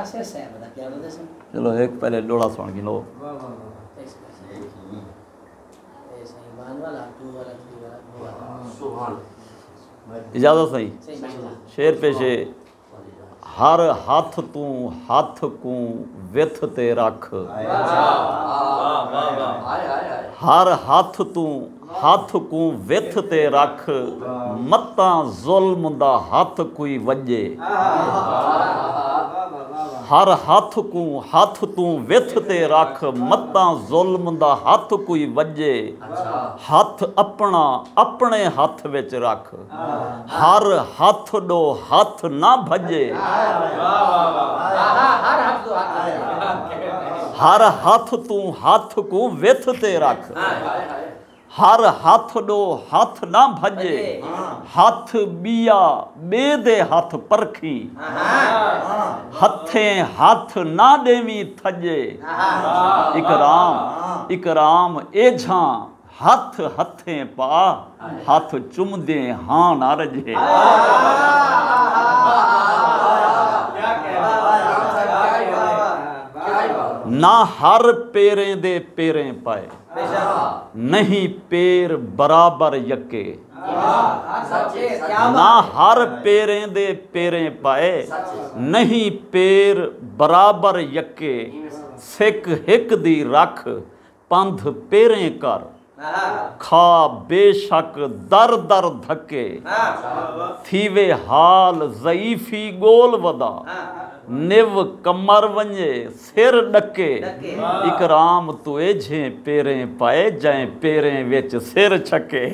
ऐसे ऐसे है बता क्या बोलते हैं चलो एक पहले लोड़ा सुन के लो वाह वाह वाह ऐसे ऐसे ईमान वाला तू वाला तू वाला सुभान इजाजत सही शेर पे शेर ਹਰ ਹੱਥ ਤੂੰ ਹੱਥ ਕੂ ਵਿਥ ਤੇ ਰੱਖ ਹਰ ਹੱਥ ਤੂੰ ਹੱਥ ਕੂ ਵਿਥ ਤੇ ਰੱਖ ਮੱਤਾ ਜ਼ੁਲਮ ਦਾ ਹੱਥ ਕੋਈ ਵੱਜੇ ਹਰ ਹੱਥ ਕੂ ਹੱਥ ਤੂੰ ਵਿਥ ਤੇ ਰੱਖ, ਮੱਤਾਂ ਜ਼ੁਲਮ ਦਾ ਹੱਥ ਕੋਈ ਵੱਜੇ। ਹੱਥ ਆਪਣਾ ਆਪਣੇ ਹੱਥ ਵਿੱਚ ਰੱਖ। ਹਰ ਹੱਥ ਡੋ ਹੱਥ ਨਾ ਭੱਜੇ। ਹਰ ਹੱਥ ਤੂੰ ਹੱਥ ਕੋ ਵਿਥ ਤੇ ਰੱਖ। ਹਰ ਹੱਥ ਡੋ ਹੱਥ ਨਾ ਭੱਜੇ ਹੱਥ ਬੀਆ ਬੇ ਦੇ ਹੱਥ ਪਰਖੀ ਹੱਥੇ ਹੱਥ ਨਾ ਦੇਵੀ ਥੱਜੇ ਇਕਰਾਮ ਇਕਰਾਮ ਏਝਾਂ ਹੱਥ ਹੱਥੇ ਪਾ ਹੱਥ ਚੁੰਮਦੇ ਹਾਂ ਨਾ ਰਜੇ ਨਾ ਹਰ ਪੇਰੇ ਦੇ ਪੇਰੇ ਪਾਏ ਨਹੀਂ ਪੇਰ ਬਰਾਬਰ ਯੱਕੇ। ਨਾ ਹਰ ਪੇਰੇ ਦੇ ਪੇਰੇ ਪਾਏ, ਨਹੀਂ ਪੇਰ ਬਰਾਬਰ ਯੱਕੇ। ਸਿੱਖ ਹਿੱਕ ਦੀ ਰੱਖ, ਪੰਥ ਪੇਰੇ ਕਰ। ਖਾ ਬੇਸ਼ੱਕ ਦਰ ਦਰ ਧੱਕੇ। ਥੀਵੇ ਹਾਲ ਜ਼ਈਫੀ ਗੋਲ ਵਦਾ निव कमर वञे सिर ॾके इकराम तुए जे पेरें पाए जंहिं पेरें विच सिर छके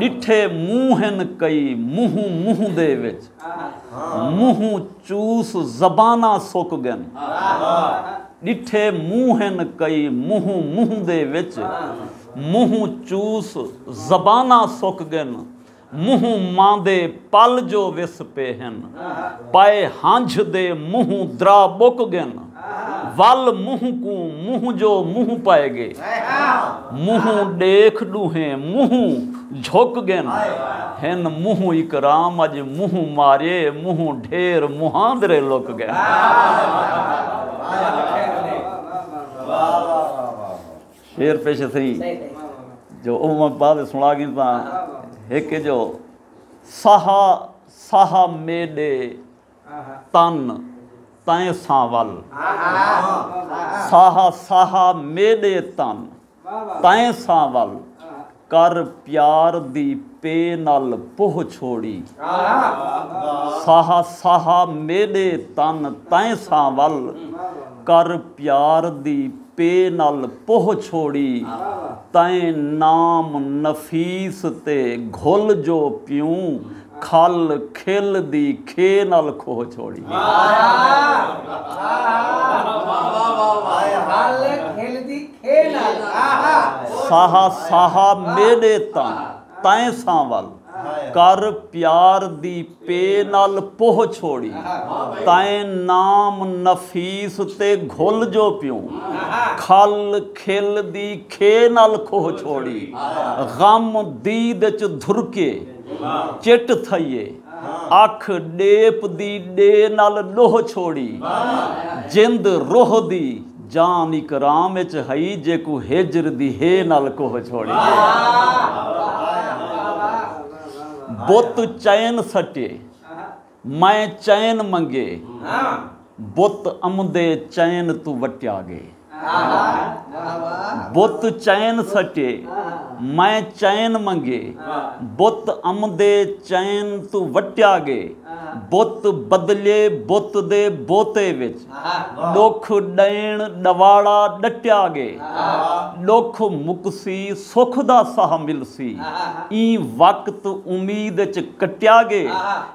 ॾिठे मुंहनि कई मुंहुं मुंहुं दे विच मुंहुं चूस ज़बाना सुक गनि ॾिठे मुंहनि कई मुंहुं मुंहुं दे विच मुंहुं चूस ज़बाना सुक गनि ਮੂੰਹ ਮਾਂ ਦੇ ਪਲ ਜੋ ਵਿਸ ਪੇ ਹਨ, ਪਾਏ ਹੰਝ ਦੇ ਮੂੰਹ ਦਰਾ ਬੁੱਕ ਗਨ, ਵੱਲ ਮੂੰਹ ਕੂ ਮੂੰਹ ਜੋ ਮੂੰਹ ਪਾਏਗੇ ਮੂੰਹ ਦੇਖ ਡੂਹੇ ਮੂੰਹ ਝੁਕ ਗਏ ਹਨ ਮੂੰਹ ਇਕਰਾਮ ਅਜ ਮੂੰਹ ਮਾਰੇ, ਮੂੰਹ ਢੇਰ ਮੁਹਾਂਦਰੇ ਲੁਕ ਗਏ ਸ਼ੇਰ ਪੇਸ਼ ਸਹੀ, ਜੋ ਉਹ ਮੈਂ ਬਾਅਦ ਵਿੱਚ ਸੁਣਾ ਗਈ ਤਾਂ हिकु जो साहा साहा मेॾे तन तंहिं सां वल साहा साहा मेॾे तन तंहिं सां वल ਕਰ ਪਿਆਰ ਦੀ ਪੇ ਨਾਲ ਪੋਹ ਛੋੜੀ। ਸਾਹਾ ਸਾਹਾ ਮੇਡੇ ਤਨ ਤੈ ਸਾਵਲ ਕਰ ਪਿਆਰ ਦੀ ਪੇ ਨਾਲ ਪੋਹ ਛੋੜੀ। ਤੈ ਨਾਮ ਨਫੀਸ ਤੇ ਘੁਲ ਜੋ ਪਿਉ ਖਲ ਖਿਲ ਦੀ ਖੇ ਨਾਲ ਖੋਹ ਛੋੜੀ। ਹਾਲ ਖੇਲ ਦੀ ਖੇਲ ਆਹਾ। ਸਾਹਾ ਸਾਹਾ ਮੇੜੇ ਤਾਂ ਤੈ ਸਾਵਲ। ਕਰ ਪਿਆਰ ਦੀ ਪੇ ਨਾਲ ਪੋਹ ਛੋੜੀ। ਤੈ ਨਾਮ ਨਫੀਸ ਤੇ ਘੁਲ ਜੋ ਪਿਉ। ਖਲ ਖਿਲ ਦੀ ਖੇ ਨਾਲ ਖੋਹ ਛੋੜੀ। ਗਮ ਦੀਦ ਚ ਧੁਰਕੇ, ਚਿੱਟ ਥਈਏ। ਅੱਖ ਡੇਪ ਦੀ ਡੇ ਨਾਲ ਲੋਹ ਛੋੜੀ। ਜਿੰਦ ਰੋਹ ਦੀ ਜਾਨ ਇਕਰਾਮ ਵਿੱਚ ਹਈ, ਜੇ ਕੋ ਹਿਜਰ ਦੀ ਹੈ ਨਾਲ ਕੋਹ ਛੋੜੀ। ਬੁੱਤ ਚੈਨ ਸਟੇ ਮੈਂ ਚੈਨ ਮੰਗੇ। ਬੁੱਤ ਅਮਦੇ ਚੈਨ ਤੂੰ ਵਟਿਆ ਗੇ ਬੁੱਤ ਚੈਨ ਸਟੇ ਮੈਂ ਚੈਨ ਮੰਗੇ। ਬੁੱਤ ਅਮਦੇ ਚੈਨ ਤੂੰ ਵਟਿਆ ਗੇ। ਬੁੱਤ ਬਦਲੇ ਬੁੱਤ ਦੇ ਬੋਤੇ ਵਿੱਚ। ਦੁੱਖ ਡੈਣ ਡਵਾੜਾ ਡਟਿਆ ਗੇ। ਦੁੱਖ ਮੁਕਸੀ ਸੁਖ ਦਾ ਸਾਹ ਮਿਲਸੀ ਈ ਵਕਤ ਉਮੀਦ ਚ ਕਟਿਆ ਗੇ।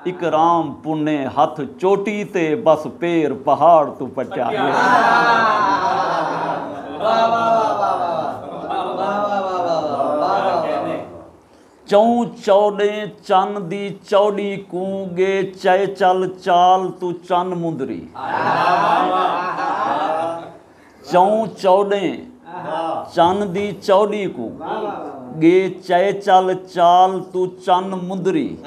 ਇਕਰਾਮ ਪੁੰਨੇ ਹੱਥ ਚੋਟੀ ਤੇ ਬਸ ਪੇਰ ਪਹਾੜ ਤੂੰ ਪਟਿਆ ਗੇ। ਚੌ ਚੌੜੇ ਚੰਨ ਦੀ ਚੌੜੀ ਕੂੰਗੇ, ਚੈ ਚਲ ਚਾਲ ਤੂੰ ਚੰਨ ਮੁੰਦਰੀ। ਚੌ ਚੌੜੇ ਚੰਨ ਦੀ ਚੌੜੀ ਕੂੰਗੇ, ਚੈ ਚਲ ਚਾਲ ਤੂੰ ਚੰਨ ਮੁੰਦਰੀ।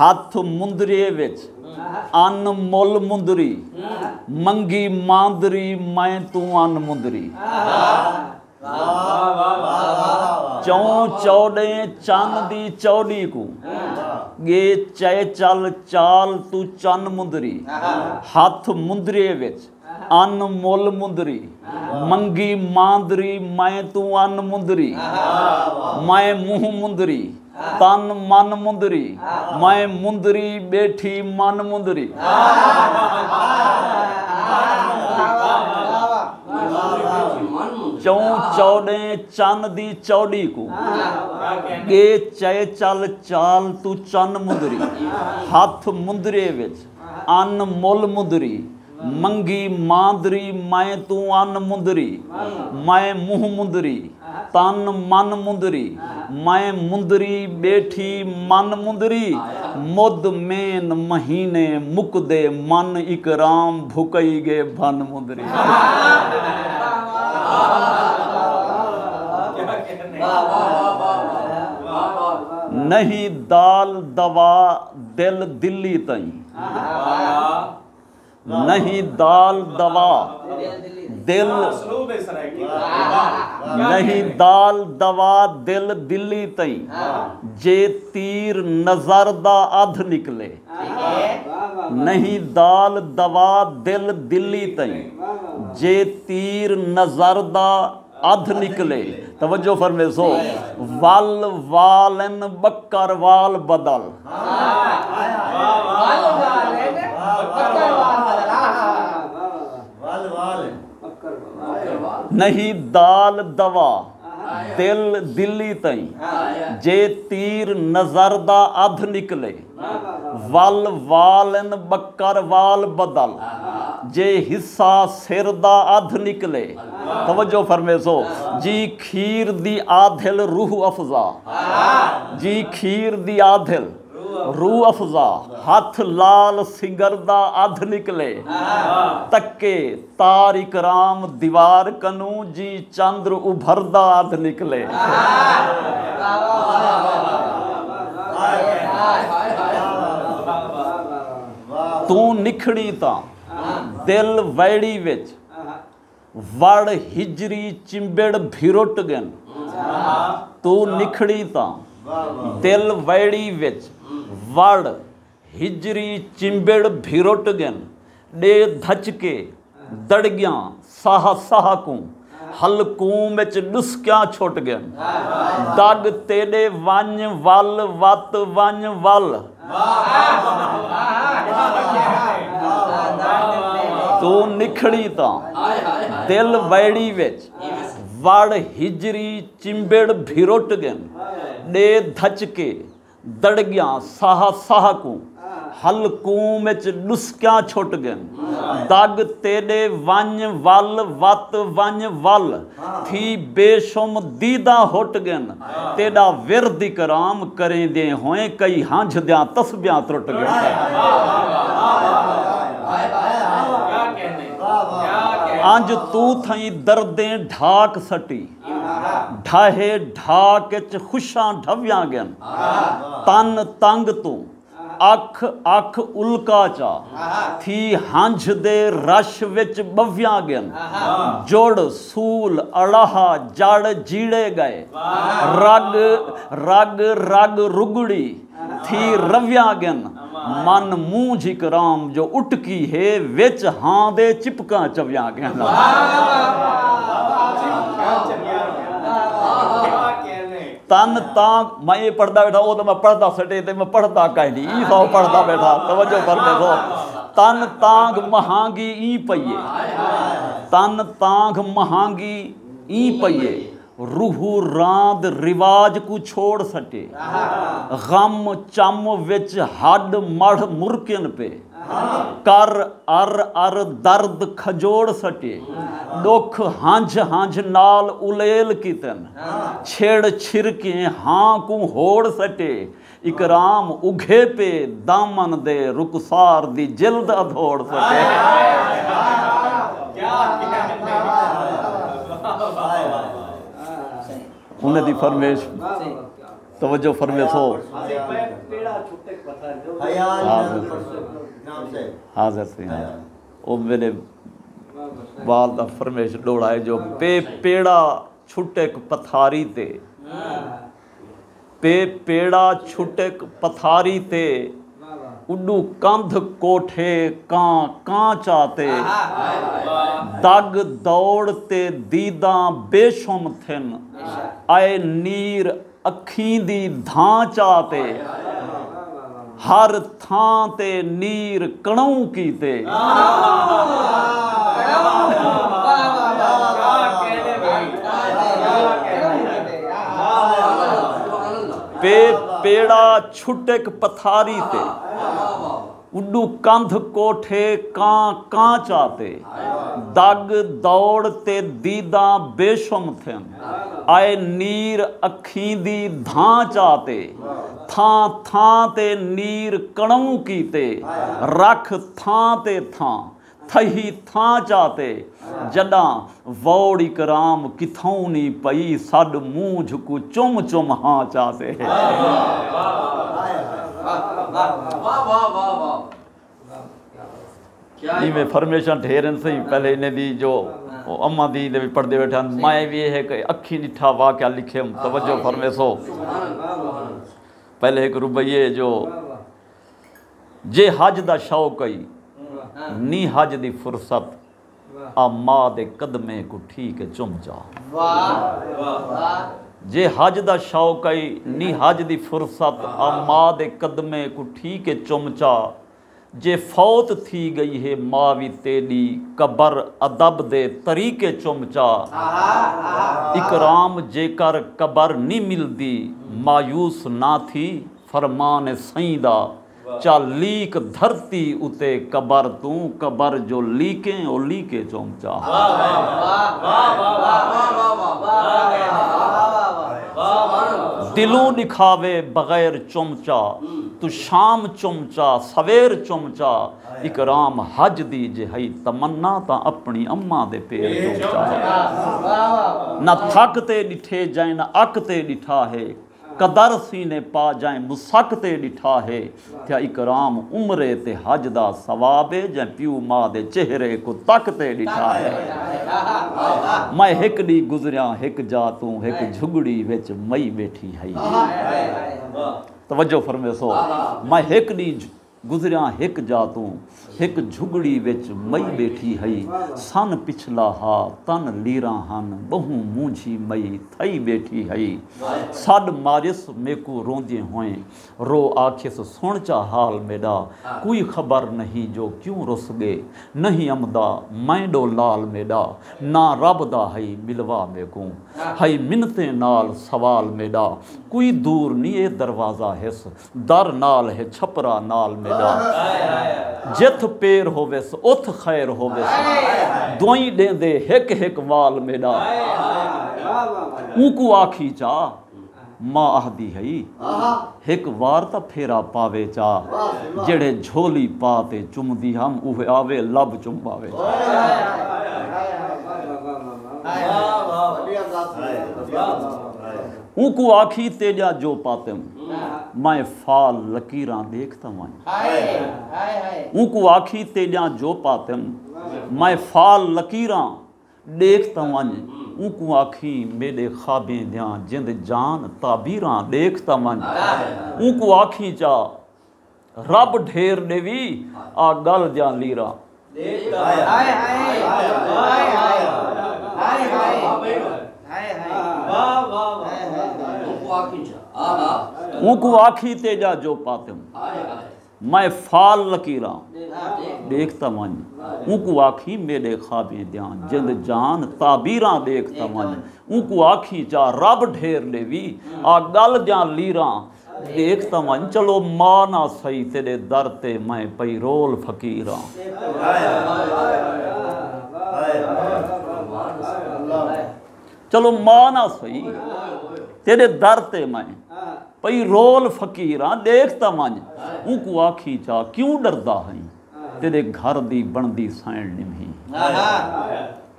ਹੱਥ ਮੁੰਦਰੀ ਵਿੱਚ ਅੰਨ ਮੁੱਲ ਮੁੰਦਰੀ, ਮੰਗੀ ਮਾਂਦਰੀ, ਮੈਂ ਤੂੰ ਅਨਮੁੰਦਰੀ ਚੌ ਚੌੜੇ ਚੰਨ ਦੀ ਚੌੜੀ ਕੂ। ਗੇ ਚੈ ਚਲ ਚਾਲ ਤੂੰ ਚੰਨ ਮੁੰਦਰੀ। ਹੱਥ ਮੁੰਦਰੀਏ ਵਿੱਚ ਅੰਨ ਮੁੱਲ ਮੁੰਦਰੀ। ਮੰਗੀ ਮਾਂਦਰੀ, ਮੈਂ ਤੂੰ ਅਨ ਮੁੰਦਰੀ। ਮੈਂ ਮੂੰਹ ਮੁੰਦਰੀ। ਤਨ ਮਨ ਮੁੰਦਰੀ ਮੈਂ ਮੁੰਦਰੀ ਬੈਠੀ ਮਨ ਮੁੰਦਰੀ। ਚੌ ਚੌੜੇ ਚੰਨ ਦੀ ਚੌੜੀ ਕੂ। ਗੇ ਚੈ ਚਲ ਚਾਲ ਤੂੰ ਚੰਨ ਮੁੰਦਰੀ। ਹੱਥ ਮੁੰਦਰੇ ਵਿੱਚ ਅੰਨ ਮੁੱਲ ਮੁੰਦਰੀ। ਮੰਗੀ ਮਾਂਦਰੀ, ਮੈਂ ਤੂੰ ਅੰਨ ਮੁੰਦਰੀ, ਮੈਂ ਮੂੰਹ ਮੁੰਦਰੀ, ਤਨ ਮਨ ਮੁੰਦਰੀ, ਮੈਂ ਮੁੰਦਰੀ ਬੈਠੀ ਮਨ ਮੁੰਦਰੀ ਮੁੱਦ ਮੇਨ ਮਹੀਨੇ ਮੁਕਦੇ ਮਨ ਇਕਰਾਮ ਭੁਕਈ ਗਏ ਭਨ ਮੁੰਦਰੀ। ਵਾਹ ਨਹੀਂ ਦਾਲ ਦਵਾ ਦਿਲ ਦਿੱਲੀ ਤਈ। ਨਹੀਂ ਦਾਲ ਦਵਾ। ਦਿਲ ਸਲੂਬ ਇਸ ਤਰ੍ਹਾਂ ਕੀ ਨਹੀਂ ਦਾਲ ਦਵਾ, ਦਿਲ ਦਿੱਲੀ ਤਈ। ਜੇ ਤੀਰ ਨਜ਼ਰ ਦਾ ਅਧ ਨਿਕਲੇ। ਨਹੀਂ ਦਾਲ ਦਵਾ, ਦਿਲ ਦਿੱਲੀ ਤਈ। ਜੇ ਤੀਰ ਨਜ਼ਰ ਦਾ ਅਧ ਨਿਕਲੇ। ਤਵੱਜੋ ਫਰਮੇ ਸੋ ਵਲ ਵਾਲਨ ਬੱਕਰ ਵਾਲ ਬਦਲ ਵਾਲ ਵਾਲ ਨਹੀਂ ਦਾਲ ਦਵਾ ਦਿਲ ਦਿੱਲੀ ਤਈ। ਜੇ ਤੀਰ ਨਜ਼ਰ ਦਾ ਅਧ ਨਿਕਲੇ ਵਲ ਵਾਲਨ ਬੱਕਰ ਵਾਲ ਬਦਲ। ਜੇ ਹਿੱਸਾ ਸਿਰ ਦਾ ਅਧ ਨਿਕਲੇ ਤਵੱਜੋ ਫਰਮੇ ਸੋ ਜੀ ਖੀਰ ਦੀ ਆਧਿਲ ਰੂਹ ਅਫਜ਼ਾ। ਜੀ ਖੀਰ ਦੀ ਆਧਿਲ ਰੂਹ ਅਫਜ਼ਾ, ਹੱਥ ਲਾਲ ਸਿੰਗਰ ਦਾ ਅਧ ਨਿਕਲੇ। ਤੱਕੇ ਤਾਰ ਇਕਰਾਮ ਦੀਵਾਰ ਕਨੂ, ਜੀ ਚੰਦਰ ਉਭਰਦਾ ਅਧ ਨਿਕਲੇ। ਤੂੰ ਨਿਖੜੀ ਤਾਂ ਦਿਲ ਵੈੜੀ ਵਿੱਚ, ਵੜ ਹਿਜਰੀ ਚਿੰਬੜ ਭਿਰੁੱਟ ਗਨ ਤੂੰ ਨਿਖੜੀ ਤਾਂ ਦਿਲ ਵੈੜੀ ਵਿੱਚ ਵੜ ਹਿਜਰੀ ਚਿੰਬੜ ਭਿਰੁੱਟ ਗਨ, ਡੇ ਧਚ ਕੇ ਦੜ ਸਾਹ ਸਾਹ ਕੂ ਹਲਕੂਮ ਵਿੱਚ ਡੁਸਕਿਆ ਛੁੱਟ ਗਿਆ ਦਗ ਤੇਰੇ ਵੰਜ ਵੱਲ, ਵਤ ਵੰਜ ਵੱਲ। ਤੂੰ ਨਿਖੜੀ ਤਾਂ ਦਿਲ ਵੈੜੀ ਵਿੱਚ, ਵੜ ਹਿਜਰੀ ਚਿੰਬੜ ਭਿਰੋਟ ਗਨ, ਡੇ ਧਚ ਕੇ ਦੜ ਗਿਆ ਸਾਹ ਸਾਹ ਕੂ ਹਲਕੂਮ ਵਿੱਚ ਡੁਸਕਿਆ ਛੁੱਟ ਗਨ ਦਗ ਤੇਰੇ ਵੰਜ ਵੱਲ ਵਤ ਵੰਜ ਵੱਲ ਥੀ ਬੇਸ਼ੁਮ ਦੀਦਾ ਹੁੱਟ ਗਨ ਤੇਰਾ ਵਿਰਦ ਕਰਾਮ ਕਰੇ ਦੇ ਹੋਏ ਕਈ ਹੰਝ ਦਿਆਂ ਤਸਬਿਆਂ ਟੁੱਟ ਗਏ क्या कहने क्या कहने ਅੰਜ ਤੂੰ ਥਈ ਦਰਦੇ ਢਾਕ ਸਟੀ। ਢਾਹੇ ਢਾਕ ਚ ਖੁਸ਼ਾਂ ਢਵਿਆਂ ਗਨ। ਤਨ ਤੰਗ ਤੂੰ, ਅੱਖ ਅੱਖ ਉਲਕਾ ਚਾ। ਥੀ ਹੰਝ ਦੇ ਰਸ਼ ਵਿੱਚ ਬਵਿਆਂ ਗਨ। ਜੋੜ ਸੂਲ ਅੜਾਹਾ ਜੜ ਜੀੜੇ ਗਏ। ਰਗ ਰਗ ਰਗ ਰੁਗੜੀ, ਥੀ ਰਵਿਆ ਗਨ। ਮਨ ਮੂੰਹ ਜਿਕਰਾਮ ਜੋ ਉਟਕੀ ਹੈ, ਵਿੱਚ ਹਾਂ ਦੇ ਚਿਪਕਾਂ ਚਵਿਆ ਗਿਆ ਤਨ ਤਾਂ ਮੈਂ ਪੜਦਾ ਬੈਠਾ, ਉਹ ਤਾਂ ਮੈਂ ਪੜਦਾ ਸਟੇ ਤੇ, ਮੈਂ ਪੜਦਾ ਕਾਹਲੀ ਇਹ ਸਭ ਪੜਦਾ ਬੈਠਾ, ਤਵੱਜੋ ਕਰ ਦੇਖੋ ਤਨ ਤਾਂਗ ਮਹਾਂਗੀ ਈ ਪਈਏ। ਤਨ ਤਾਂਗ ਮਹਾਂਗੀ ਈ ਪਈਏ। ਰੂਹੂ ਰਾਂਦ ਰਿਵਾਜ ਕੋ ਛੋੜ ਸਟੇ ਗਮ ਚਮ ਵਿੱਚ ਹੱਡ ਮੜ ਮੁਰਕਨ ਪੇ। ਕਰ ਅਰ ਅਰ ਦਰਦ ਖਜੋੜ ਸਟੇ ਦੁੱਖ ਹੰਝ ਹੰਝ ਨਾਲ ਉਲੇਲ ਕੀਤਨ। ਛੇੜ ਛਿਰ ਕੇ ਹਾਂ ਕੋ ਹੋੜ ਸਟੇ ਇਕਰਾਮ ਉਘੇ ਪੇ ਦਾਮਨ ਦੇ ਰੁਕਸਾਰ ਦੀ ਜਿਲਦ ਅਧੋੜ ਸਟੇ ਕੀ ਕੀ ਉਹਨੇ ਦੀ ਫਰਮੇਸ਼ ਤਵੱਜੋ ਫਰਮੇਸੋ ਹਾਜ਼ਰ ਸੀ ਉਹ ਮੇਰੇ ਬਾਲ ਦਾ ਫਰਮੇਸ਼ ਡੋਲਾ ਹੈ ਜੋ ਪੇ ਪੇੜਾ ਛੁਟਕ ਪਥਾਰੀ ਤੇ। ਪੇ ਪੇੜਾ ਛੁਟਕ ਪਥਾਰੀ ਤੇ। ਉਡੂ ਕੰਧ ਕੋਠੇ ਕਾਂ ਕਾਂ ਚਾਤੇ। ਦਗ ਦੌੜ ਤੇ ਦੀਦਾਂ ਬੇਸ਼ੁਮ ਥਿਨ। ਆਏ ਨੀਰ ਅੱਖੀਂ ਦੀ ਧਾਂ ਚਾਤੇ। ਹਰ ਥਾਂ ਤੇ ਨੀਰ ਕਣਉ ਕੀਤੇ। ਪੇ ਪੇੜਾ ਛੁਟਕ ਪਥਾਰੀ ਤੇ। ਉੱਡੂ ਕੰਧ ਕੋਠੇ ਕਾਂ ਕਾਂ ਚਾਤੇ ਦਗ ਦੌੜ ਤੇ ਦੀਦਾਂ ਬੇਸ਼ੁਮ ਥਿਨ ਆਏ ਨੀਰ ਅੱਖੀਂ ਦੀ ਧਾਂ ਚਾਤੇ ਥਾਂ ਥਾਂ ਤੇ ਨੀਰ ਕਣਉ ਕੀਤੇ ਰੱਖ ਥਾਂ ਤੇ ਥਾਂ ਥਹੀ ਥਾਂ ਚਾਤੇ ਜਦਾਂ ਵੌੜ ਇਕਰਾਮ ਕਿਥੋਂ ਨਹੀਂ ਪਈ ਸੱਡ ਮੂੰਹ ਝੁਕੂ ਚੁੰਮ ਚੁੰਮ ਹਾਂ ਚਾਤੇ वाह वाह جی میں فرمیشن ٹھیرن سہی پہلے انہیں دی جو اماں دی دے بیٹھے بیٹھا مائے بھی ہے کہ اکھی نٹھا واقعہ لکھے ہم توجہ فرمسو پہلے ایک ربیے جو جے حاج دا شوق کئی نی حج دی فرصت آ ماں دے قدمے کو ٹھیک چم جا۔ واہ واہ۔ ਵਾਹ ਵਾਹ ਜੇ ਹਜ ਦਾ ਸ਼ੌਕ ਹੈ ਨੀ ਹਜ ਦੀ ਫੁਰਸਤ ਆ ਮਾਂ ਦੇ ਕਦਮੇ ਕੋ ਠੀਕ ਚੁੰਮਚਾ ਜੇ ਫੌਤ ਥੀ ਗਈ ਹੈ ਮਾਂ ਵੀ ਤੇਰੀ ਕਬਰ ਅਦਬ ਦੇ ਤਰੀਕੇ ਚੁੰਮਚਾ ਇਕਰਾਮ ਜੇਕਰ ਕਬਰ ਨਹੀਂ ਮਿਲਦੀ ਮਾਯੂਸ ਨਾ ਥੀ ਫਰਮਾਨ ਸਈ ਦਾ ਚਾ ਲੀਕ ਧਰਤੀ ਉਤੇ ਕਬਰ ਤੂੰ ਕਬਰ ਜੋ ਲੀਕੇ ਉਹ ਲੀਕੇ ਚੁੰਮਚਾ ਦਿਲੋਂ ਦਿਖਾਵੇ ਬਗੈਰ ਚੁੰਮਚਾ ਤੂੰ ਸ਼ਾਮ ਚੁੰਮਚਾ ਸਵੇਰ ਚੁੰਮਚਾ ਇਕਰਾਮ ਹਜ ਦੀ ਜੇ ਹੈ ਤਮੰਨਾ ਤਾਂ ਆਪਣੀ ਅੰਮਾ ਦੇ ਪੇਰ ਚੁੰਮਚਾ ਨਾ ਥੱਕ ਤੇ ਡਿਠੇ ਜਾਏ ਨਾ ਅੱਕ ਤੇ ਡਿਠਾ ਹੈ ਕਦਰ ਸੀਨੇ ਪਾ ਜਾਏ ਮੁਸਕ ਤੇ ਡਿਠਾ ਹੈ ਤੇ ਇਕਰਾਮ ਉਮਰੇ ਤੇ ਹਜ ਦਾ ਸਵਾਬ ਹੈ ਜਾਂ ਪਿਉ ਮਾਂ ਦੇ ਚਿਹਰੇ ਕੋ ਤੱਕ ਤੇ ਡਿਠਾ ਹੈ ਮੈਂ ਇੱਕ ਦੀ ਗੁਜ਼ਰਿਆ ਇੱਕ ਜਾ ਤੂੰ ਇੱਕ ਝੁਗੜੀ ਵਿੱਚ ਮਈ ਬੈਠੀ ਹੈ ਤਵੱਜੋ ਫਰਮੇਸੋ, ਮੈਂ ਇੱਕ ਦੀ ਗੁਜ਼ਰਿਆ ਇੱਕ ਜਾ ਤੂੰ, ਇੱਕ ਝੁਗੜੀ ਵਿੱਚ ਮਈ ਬੈਠੀ ਹਈ। ਸਨ ਪਿਛਲਾ ਹਾ ਤਨ ਲੀਰਾਂ ਹਨ, ਬਹੁ ਮੂੰਝੀ ਮਈ ਥਈ ਬੈਠੀ ਹੈ ਸੱਡ ਮਾਰਿਸ ਮੇਕੂ ਰੋਂਦੇ ਹੋਏ, ਰੋ ਆਖਿਸ, ਸੁਣ ਚਾ ਹਾਲ ਮੇਰਾ, ਕੋਈ ਖਬਰ ਨਹੀਂ ਜੋ ਕਿਉਂ ਰੁੱਸ ਗਏ? ਨਹੀਂ ਅਮਦਾ ਮੈਂ ਡੋ ਲਾਲ ਮੇਰਾ, ਨਾ ਰੱਬ ਦਾ ਹਈ ਮਿਲਵਾ ਮੇਕੂ। ਹਈ ਮਿੰਨਤੇ ਨਾਲ ਸਵਾਲ ਮੇਰਾ ਕੋਈ ਦੂਰ ਨਹੀਂ, ਇਹ ਦਰਵਾਜ਼ਾ ਹਿਸ ਦਰ ਨਾਲ ਹੈ, ਛਪਰਾ ਨਾਲ ਮੇਰਾ। ਜਿੱਥ ਪੇਰ ਹੋਵੇ ਸ, ਉਥ ਖੈਰ ਹੋਵੇ ਸ। ਦੋਈ ਦੇਂਦੇ ਹਿੱਕ ਹਿੱਕ ਵਾਲ ਮੇਰਾ। ਊਕੂ ਆਖੀ ਚਾ, ਮਾਂ ਆਹਦੀ ਹੈ ਇੱਕ ਵਾਰ ਤਾਂ ਫੇਰਾ ਪਾਵੇ ਚਾ। ਜਿਹੜੇ ਝੋਲੀ ਪਾ ਤੇ ਚੁੰਮਦੀ ਹਮ, ਉਹ ਆਵੇ ਲੱਭ ਚੁੰਮਾਵੇ ਊਕੂ ਆਖੀ ਤੇਜਾ ਜੋ ਪਾਤਮ ਮੈਂ ਫਾਲ ਲਕੀਰਾਂ ਦੇਖਤਾ ਮੈਂ ਹਾਏ ਹਾਏ ਹਾਏ ਊਕੂ ਆਖੀ ਤੇਜਾ ਜੋ ਪਾਤਮ ਮੈਂ ਫਾਲ ਲਕੀਰਾਂ ਦੇਖਤਾ ਵਨ ਊਕੂ ਆਖੀ ਮੇਰੇ ਖਾਬੇ ਦਿਆਂ ਜਿੰਦ ਜਾਨ ਤਾਬੀਰਾਂ ਦੇਖਤਾ ਵਨ ਊਕੂ ਆਖੀ ਚਾ ਰੱਬ ਢੇਰ ਦੇਵੀ ਆ ਗਲ ਜਾਂ ਲੀਰਾ ਹਾਏ ਹਾਏ ਹਾਏ ਹਾਏ ਹਾਏ ਹਾਏ ਹਾਏ ہوں کو آکھی تے جا جو پاتے ہوں میں فال لکیرا دیکھتا من ہوں کو آکھی میرے خوابیں دیان جند جان تابیراں دیکھتا من ہوں کو آکھی جا رب ڈھیر لے آ گل جان لیراں دیکھتا من چلو ماں نہ سہی تیرے در تے میں پئی رول فقیراں چلو ماں نہ سہی ਤੇਰੇ ਦਰ ਤੇ ਮੈਂ। ਪਈ ਰੋਲ ਫਕੀਰਾਂ ਦੇਖਤਾ ਮਨ ਊਕੂ ਆਖੀ ਚਾ ਕਿਉਂ ਡਰਦਾ ਹੈ? ਤੇਰੇ ਘਰ ਦੀ ਬਣਦੀ ਸੈਣ ਨਿਮਹੀ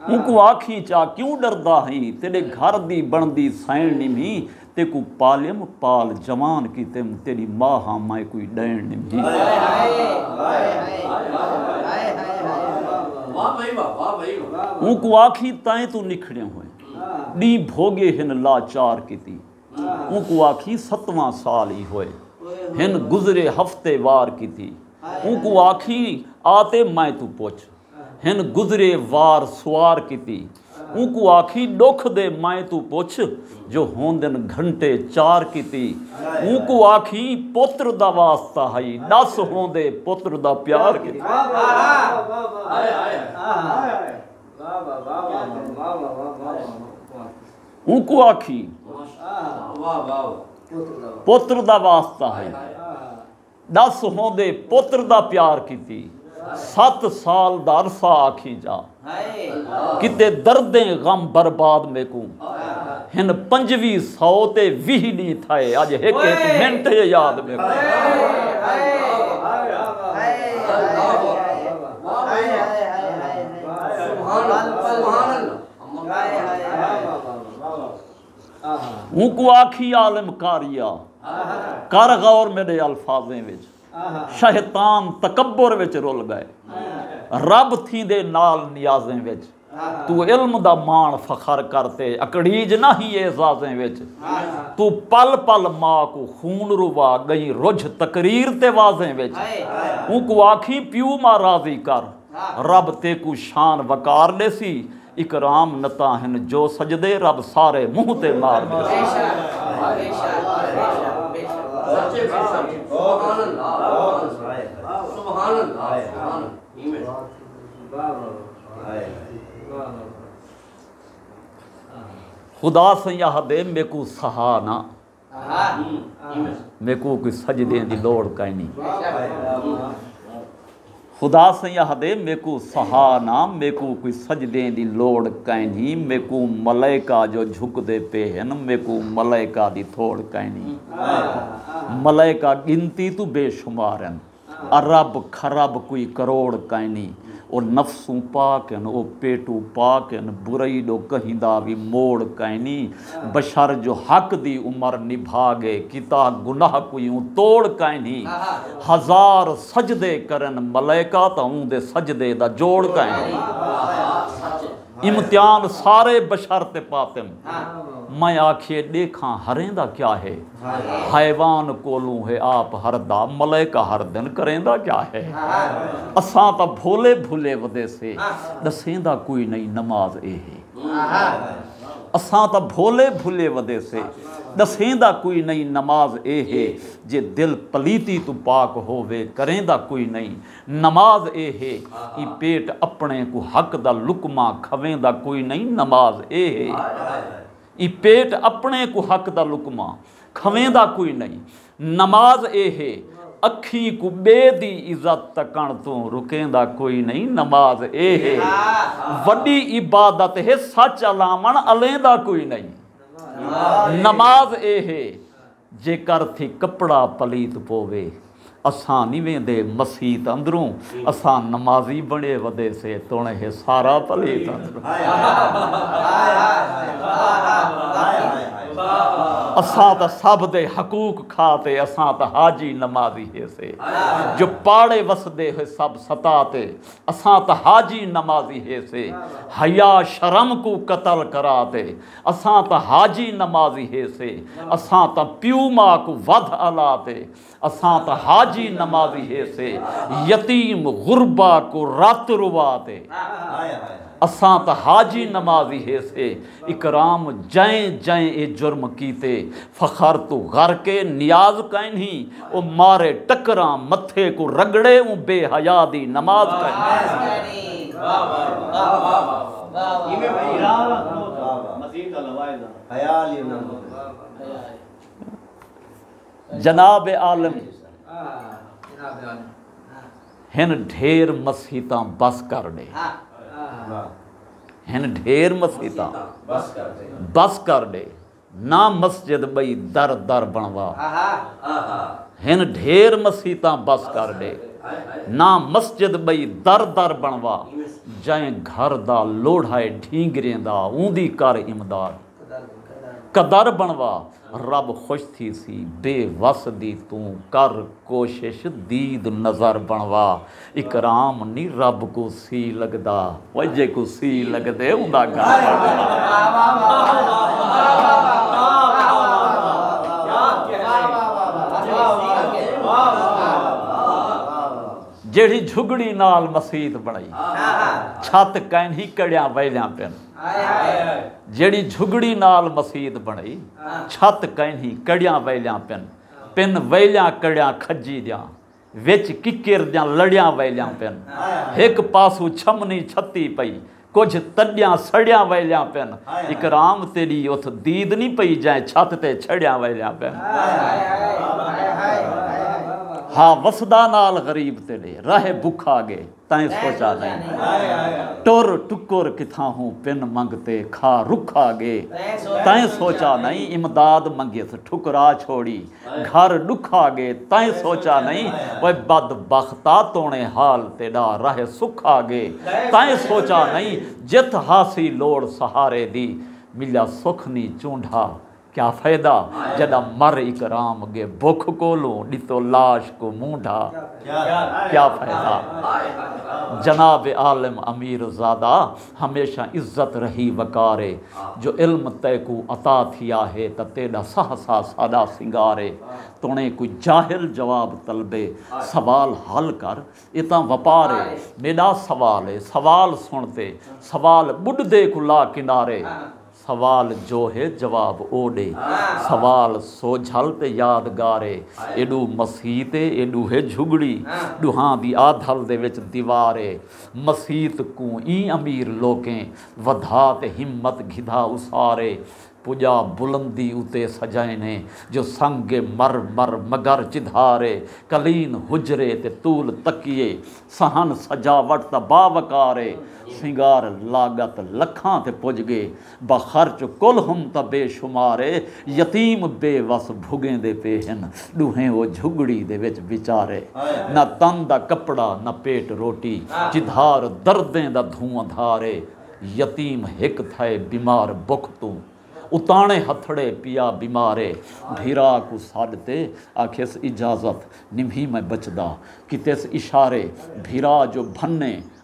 ਹੂੰ ਕੋ ਆਖੀ ਚਾ ਕਿਉਂ ਡਰਦਾ ਹੈ? ਤੇਰੇ ਘਰ ਦੀ ਬਣਦੀ ਸੈਣ ਨਿਮੀ ਤੇ ਕੋ ਪਾਲਿਮ ਪਾਲ ਜਵਾਨ ਕੀ ਤੇ ਤੇਰੀ ਮਾਂ ਹਾਂ ਮੈਂ ਕੋਈ ਡੈਣ ਨਿਮੀ ਵਾਹ ਭਾਈ ਵਾਹ ਵਾਹ ਭਾਈ ਵਾਹ ਹੂੰ ਕੋ ਆਖੀ ਤਾਂ ਤੂੰ ਨਿਖੜਿਆ ਹੋਏ ਡੀ ਭੋਗੇ ਹਨ ਲਾਚਾਰ ਕੀਤੀ ਹੂੰ ਕੋ ਆਖੀ ਸਤਵਾਂ ਸਾਲ ਹੀ ਹੋਏ ਹਨ ਗੁਜ਼ਰੇ ਹਫ਼ਤੇ ਵਾਰ ਕੀਤੀ ਹੂੰ ਕੋ ਆਖੀ ਆਤੇ ਮੈਂ ਤੂੰ ਪੁੱਛ ਹਨ ਗੁਜ਼ਰੇ ਵਾਰ ਸਵਾਰ ਕੀਤੀ ਹੂੰ ਕੋ ਆਖੀ ਦੁੱਖ ਦੇ ਮੈਂ ਤੂੰ ਪੁੱਛ ਜੋ ਹੋਂਦਨ ਘੰਟੇ ਚਾਰ ਕੀਤੀ ਹੂੰ ਆਖੀ ਪੁੱਤਰ ਦਾ ਵਾਸਤਾ ਹੈ ਦਸ ਹੋਂਦੇ ਪੁੱਤਰ ਦਾ ਪਿਆਰ ਕੀਤਾ ਆਏ ਆਏ ਹੂੰ ਕੋ ਵਾਹ ਵਾਹ ਪੁੱਤਰ ਦਾ ਵਾਸਤਾ ਹੈ ਦਸ ਹੋਂਦੇ ਪੁੱਤਰ ਦਾ ਪਿਆਰ ਕੀਤੀ 7 ਸਾਲ ਦਾ ਅਰਸਾ ਆਖੀ ਜਾ ਕਿਤੇ ਦਰਦੇ ਗਮ ਬਰਬਾਦ ਮੇਕੂ हिन पंजवी सौ ते वीह ॾींहं थाए अॼु हिकु हिकु मिंट जे यादि में हूं को आखी आलम कारिया ਕਰ ਗੌਰ ਮੇਰੇ ਅਲਫਾਜ਼ਾਂ ਵਿੱਚ ਸ਼ੈਤਾਨ ਤਕੱਬਰ ਵਿੱਚ ਰੁੱਲ ਗਏ ਰੱਬ ਥੀਂਦੇ ਨਾਲ ਨਿਆਜ਼ਾਂ ਵਿੱਚ ਤੂੰ ਇਲਮ ਦਾ ਮਾਣ ਫਖਰ ਕਰਤੇ ਅਕੜੀਜ ਨਹੀਂ ਇਹ ਜ਼ਾਜ਼ਾਂ ਵਿੱਚ ਤੂੰ ਪਲ ਪਲ ਮਾਂ ਕੋ ਖੂਨ ਰੁਵਾ ਗਈ ਰੁਝ ਤਕਰੀਰ ਤੇ ਵਾਜ਼ਾਂ ਵਿੱਚ ਉਹ ਕੋ ਆਖੀ ਪਿਉ ਮਾ ਰਾਜ਼ੀ ਕਰ ਰੱਬ ਤੇ ਕੋ ਸ਼ਾਨ ਵਕਾਰ ਦੇ ਸੀ ਇਕਰਾਮ ਨਤਾ ਹਨ ਜੋ ਸਜਦੇ ਰੱਬ ਸਾਰੇ ਮੂੰਹ ਤੇ ਮਾਰ ਦੇ ਖੁਦਾ ਸੇ ਯਹ ਦੇ ਮੇਕੂ ਸਹਾਨਾ ਮੇਕੂ ਕੋਈ ਸਜਦੇ ਦੀ ਲੋੜ ਕਾਇਨੀ खुदा से यह दे मेकू सहाना मेकू कोई सजदे दी लोड़ काई नहीं मेकू मलाइका जो झुकदे पे हन मेकू मलाइका दी थोड़ काई नहीं मलाइका गिनती तू बेशुमार हन अरब खरब कोई करोड़ ਉਹ नफ़्सूं पाक आहिनि उहो पेटूं पाक आहिनि बुरई ॾो कहींदा बि मोड़ काइनी बशर जो हक़ दी उमर निभागे किता गुनाह कुयूं तोड़ काइनी हज़ार सजदे करनि मलैका त हूंदे सजदे दा जोड़ काइनी ਦੇ ਸਜਦੇ ਦਾ ਜੋੜ ਕੈਨੀ ਇਮਤਿਹਾਨ ਸਾਰੇ ਬਸ਼ਰ ਤੇ ਪਾਤਮ ਮੈਂ ਆਖੇ ਦੇਖਾਂ ਹਰੇਂਦਾ ਕਿਆ ਹੈ ਹਾਇਵਾਨ ਕੋਲੋਂ ਹੈ ਆਪ ਹਰਦਾ ਮਲਾਇਕਾ ਹਰ ਦਿਨ ਕਰੇਂਦਾ ਕਿਆ ਹੈ ਅਸਾਂ ਤਾਂ ਭੋਲੇ ਭੁਲੇ ਵਦੇ ਸੇ ਦਸੇਂਦਾ ਕੋਈ ਨਹੀਂ ਨਮਾਜ਼ ਇਹ ਅਸਾਂ ਤਾਂ ਭੋਲੇ ਭੁਲੇ ਵਦੇ ਸੇ ਦਸੇਂਦਾ ਕੋਈ ਨਹੀਂ ਨਮਾਜ਼ ਇਹ ਜੇ ਦਿਲ ਪਲੀਤੀ ਤੂੰ ਪਾਕ ਹੋਵੇ ਕਰੇਂਦਾ ਕੋਈ ਨਹੀਂ ਨਮਾਜ਼ ਇਹ ਇਹ ਪੇਟ ਆਪਣੇ ਕੋ ਹੱਕ ਦਾ ਲੁਕਮਾ ਖਵੇਂਦਾ ਕੋਈ ਨਹੀਂ ਨਮਾਜ਼ ਇਹ ਇਹ ਪੇਟ ਆਪਣੇ ਕੋ ਹੱਕ ਦਾ ਲੁਕਮਾ ਖਵੇਂਦਾ ਕੋਈ ਨਹੀਂ ਨਮਾਜ਼ ਇਹ ਅੱਖੀ ਕੋ ਬੇ ਦੀ ਇੱਜ਼ਤ ਤਕਣ ਤੋਂ ਰੁਕੇਂਦਾ ਕੋਈ ਨਹੀਂ ਨਮਾਜ਼ ਇਹ ਵੱਡੀ ਇਬਾਦਤ ਹੈ ਸੱਚ ਅਲਾਵਣ ਅਲੇਂਦਾ ਕੋਈ ਨਹੀਂ। ਨਮਾਜ਼ ਇਹ ਜੇਕਰ ਥੀ ਕਪੜਾ ਪਲੀਤ ਪੋਵੇ ਅਸਾਂ ਨਹੀਂ ਵੇਂਦੇ ਮਸੀਤ ਅੰਦਰੋਂ ਅਸਾਂ ਨਮਾਜ਼ੀ ਬਣੇ ਵਦੇ ਸੇ ਤੁਣ ਇਹ ਸਾਰਾ ਪਲੀਤ ਅੰਦਰੋਂ ਅਸਾਂ ਤਾਂ ਸਭ ਦੇ ਹਕੂਕ ਖਾਤੇ ਅਸਾਂ ਤਾਂ ਹਾਜੀ ਨਮਾਜ਼ੀ ਹੈ ਸੇ। ਜੋ ਪਾੜੇ ਵਸਦੇ ਹੋਏ ਸਭ ਸਤਾ ਤੇ, ਅਸਾਂ ਤਾਂ ਹਾਜੀ ਨਮਾਜ਼ੀ ਹੈ ਸੇ। ਹਯਾ ਸ਼ਰਮ ਕੋ ਕਤਲ ਕਰਾ ਤੇ, ਅਸਾਂ ਤਾਂ ਹਾਜੀ ਨਮਾਜ਼ੀ ਹੈ ਸੇ। ਅਸਾਂ ਤਾਂ ਪਿਉ ਮਾ ਕੋ ਵਧ ਅਲਾ ਤੇ, ਅਸਾਂ ਤਾਂ ਹਾਜੀ ਨਮਾਜ਼ੀ ਹੈ ਸੇ। ਯਤੀਮ ਗੁਰਬਾ ਕੋ ਰਤ ਰਵਾ ਤੇ। ਅਸਾਂ ਤਾਂ ਹਾਜੀ اساں تا حاجی نمازی ہے سے اکرام جائیں جائیں اے جرم کیتے، فخر تو غر کے نیاز کائیں ہی او مارے ٹکراں متھے کو رگڑے او بے حیادی نماز کائیں جناب عالم، ہن ڈھیر مسیطان بس کرنے ہاں हिन ढेर मसीता बस कर ॾे ना मस्जिद बई दर दर बणवा हिन ढेर मसीता बस कर ॾे ना मस्जिद बई दर दर बणवा जंहिं घर दा लोढ़ाए ढींगरें दा ऊंदी कर इमदाद ਕਦਰ ਬਣਵਾ। ਰੱਬ ਖੁਸ਼ ਥੀ ਸੀ, ਬੇਵਸ ਦੀ ਤੂੰ ਕਰ ਕੋਸ਼ਿਸ਼, ਦੀਦ ਨਜ਼ਰ ਬਣਵਾ। ਇਕਰਾਮ ਨਹੀਂ ਰੱਬ ਕੋ ਸੀ ਲੱਗਦਾ ਵਜੇ ਕੋ ਸੀ ਲੱਗਦੇ ਉਹਦਾ ਗਾ। ਜਿਹੜੀ ਝੁਗੜੀ ਨਾਲ ਮਸਜਿਦ ਬਣਾਈ, ਛੱਤ ਕੈਂਹੀ ਕੜਿਆਂ ਵੈਲਿਆਂ ਪੈਨ। ਹਾਏ ਜਿਹੜੀ ਝੁਗੜੀ ਨਾਲ ਮਸਜਿਦ ਬਣਾਈ ਛੱਤ ਕੈਂਹੀ ਕੜਿਆਂ ਵੈਲਿਆਂ ਪੈਨ ਪਿੰਨ ਵੈਲਿਆਂ ਕੜਿਆਂ ਖੱਜੀ ਦਿਆਂ ਵਿੱਚ ਕਿੱਕਰ ਦਿਆਂ ਲੜਿਆਂ ਵੈਲਿਆਂ ਪੈਨ। ਇੱਕ ਪਾਸੂ ਛਮਨੀ ਛੱਤੀ ਪਈ ਕੁਝ ਤੱਡਿਆਂ ਸੜਿਆਂ ਵੈਲਿਆਂ ਪੈਨ। ਇਕਰਾਮ ਤੇਰੀ ਉਥ ਦੀਦ ਨਹੀਂ ਪਈ ਜਾਏ ਛੱਤ ਤੇ ਛੜਿਆਂ ਵੈਲਿਆਂ ਪੈਨ। ਹਾਂ ਵਸਦਾ ਨਾਲ ਗਰੀਬ ਤੇਰੇ ਰਾਹੇ ਭੁੱਖਾ ਗਏ। ਤੈਂ ਸੋਚਾ ਨਹੀਂ ਹਾਏ ਹਾਏ ਟੁਰ ਟੁਕਰ ਕਿਥਾਂ ਹੂੰ ਪਿੰਨ ਮੰਗਤੇ, ਖਾ ਰੁੱਖਾ ਗੇ ਤੈਂ ਸੋਚਾ ਨਹੀਂ, ਇਮਦਾਦ ਮੰਗੇਸ ਠੁਕਰਾ ਛੋੜੀ। ਘਰ ਦੁਖਾ ਗੇ ਤੈਂ ਸੋਚਾ ਨਹੀਂ, ਓਏ ਬਦ ਬਖਤਾ ਤੋਣੇ ਹਾਲ ਤੇਰਾ ਰਹਿ ਸੁਖਾ ਗੇ ਤੈਂ ਸੋਚਾ ਨਹੀਂ, ਜਿਤ ਹਾਸੀ ਲੋੜ ਸਹਾਰੇ ਦੀ, ਮਿਲਿਆ क्या फ़ायदा जॾहिं मर इकराम अॻे बुख कोलूं ॾिसो लाश को मूंढा क्या फ़ाइदा जनाब आलम अमीर ज़ादा हमेशह इज़त रही वकारे जो इल्म तैकू अता थी आहे त तेॾा सहसा साॾा सिंगारे तोणे कोई जाहिल जवाब तलबे सवाल हल कर इतां वपारे मेॾा सवाल सवाल सुण ते सवाल ॿुॾदे कुला किनारे સવાલ જોહે જવાબ ઓડે સવાલ સોઝલ તે યાદગારે એડુ મસીતે એડુ હે ઝુગડી ડુહાਂ ਦੀ ਆਧਲ ਦੇ ਵਿੱਚ ਦੀਵਾਰੇ ਮਸੀਤ ਕੂ ਈ ਅਮੀਰ ਲੋਕੇ ਵਧਾ ਤੇ ਹਿੰਮਤ ਘਿਧਾ ਉਸਾਰੇ ਪੁਜਾ ਬੁਲੰਦੀ ਉਤੇ ਸਜਾਏ ਨੇ ਜੋ ਸੰਗੇ ਮਰ ਮਰ ਮਗਰ ਚਿਧਾਰੇ ਕਲੀਨ ਹੁਜਰੇ ਤੇ ਤੂਲ ਤਕੀਏ ਸਹਨ ਸਜਾਵਟ ਤਾ ਬਾਵਕਾਰੇ ਸਿੰਗਾਰ ਲਾਗਤ ਲੱਖਾਂ ਤੇ ਪੁੱਜ ਗਏ ਬਖਰਚ ਕੁਲ ਹਮ ਤਾਂ ਬੇਸ਼ੁਮਾਰੇ ਯਤੀਮ ਬੇਵਸ ਭੁਗੇਂਦੇ ਪਏ ਹਨ ਡੂਹੇ ਉਹ ਝੁਗੜੀ ਦੇ ਵਿੱਚ ਵਿਚਾਰੇ। ਨਾ ਤਨ ਦਾ ਕੱਪੜਾ ਨਾ ਪੇਟ ਰੋਟੀ ਚਿਧਾਰ ਦਰਦਾਂ ਦਾ ਧੂਆਂ ਧਾਰੇ ਯਤੀਮ ਹਿੱਕ ਥਏ ਬਿਮਾਰ ਭੁੱਖ ਤੂੰ ਉਤਾਣੇ ਹਥੜੇ ਪਿਆ ਬਿਮਾਰੇ, ਭੀਰਾ ਕੋ ਸਾਡ ਤੇ ਆਖਿਸ ਇਜਾਜ਼ਤ ਨਿਮਹੀ ਮੈਂ ਬਚਦਾ। ਕਿਤੇਸ ਇਸ਼ਾਰੇ, ਭੀਰਾ ਜੋ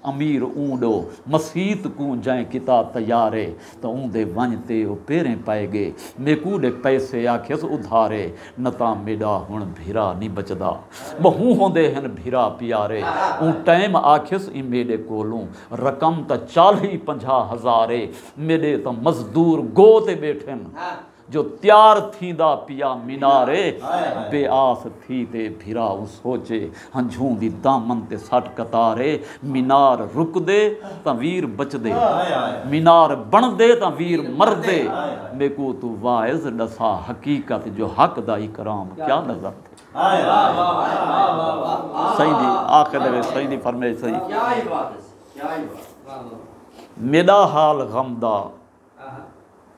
ਭੰਨੇ ਅਮੀਰ ਊਂਡੋ, ਮਸੀਤ ਕੂ ਜਾਏ ਕਿਤਾ ਤਿਆਰੇ, ਤਾਂ ਉਂਦੇ ਵੰਜ ਤੇ ਉਹ ਪੇਰੇ ਪਾਏ ਗਏ। ਮੇਕੂ ਦੇ ਪੈਸੇ ਆਖਿਸ ਉਧਾਰੇ ਨਤਾ ਮੇਡਾ ਹੁਣ ਭੀਰਾ ਨਹੀਂ ਬਚਦਾ। ਬਹੂ ਹੁੰਦੇ ਹਨ ਭੀਰਾ ਪਿਆਰੇ ਉਹ ਟਾਈਮ ਆਖਿਸ ਈ ਮੇਰੇ ਕੋਲੋਂ। ਰਕਮ ਤਾਂ 40 50 ਹਜ਼ਾਰੇ ਮੇਰੇ ਤਾਂ ਮਜ਼ਦੂਰ ਗੋ ਤੇ ਬੈਠੇ ਨੇ ਜੋ ਤਿਆਰ ਥੀਂਦਾ ਪਿਆ ਮਿਨਾਰੇ ਬੇਆਸ ਥੀ ਤੇ ਫਿਰਾ ਉਹ ਸੋਚੇ ਹੰਝੂ ਦੀ ਦਾਮਨ ਤੇ ਸੱਟ ਕਤਾਰੇ ਮਿਨਾਰ ਰੁਕਦੇ ਤਾਂ ਵੀਰ ਬਚਦੇ ਮਿਨਾਰ ਬਣਦੇ ਤਾਂ ਵੀਰ ਮਰਦੇ ਮੇਕੂ ਤੂੰ ਵਾਇਜ਼ ਦਸਾ ਹਕੀਕਤ ਜੋ ਹੱਕ ਦਾ ਇਕਰਾਮ ਕਿਆ ਨਜ਼ਰ ਥੇ ਸਹੀ ਦੀ ਆਖਰ ਦੇ ਵਿੱਚ ਸਹੀ ਦੀ ਫਰਮਾਇਸ਼ ਸਹੀ क्या ही बात है क्या ही बात ਮੇਰਾ ਹਾਲ ਗਮ ਦਾ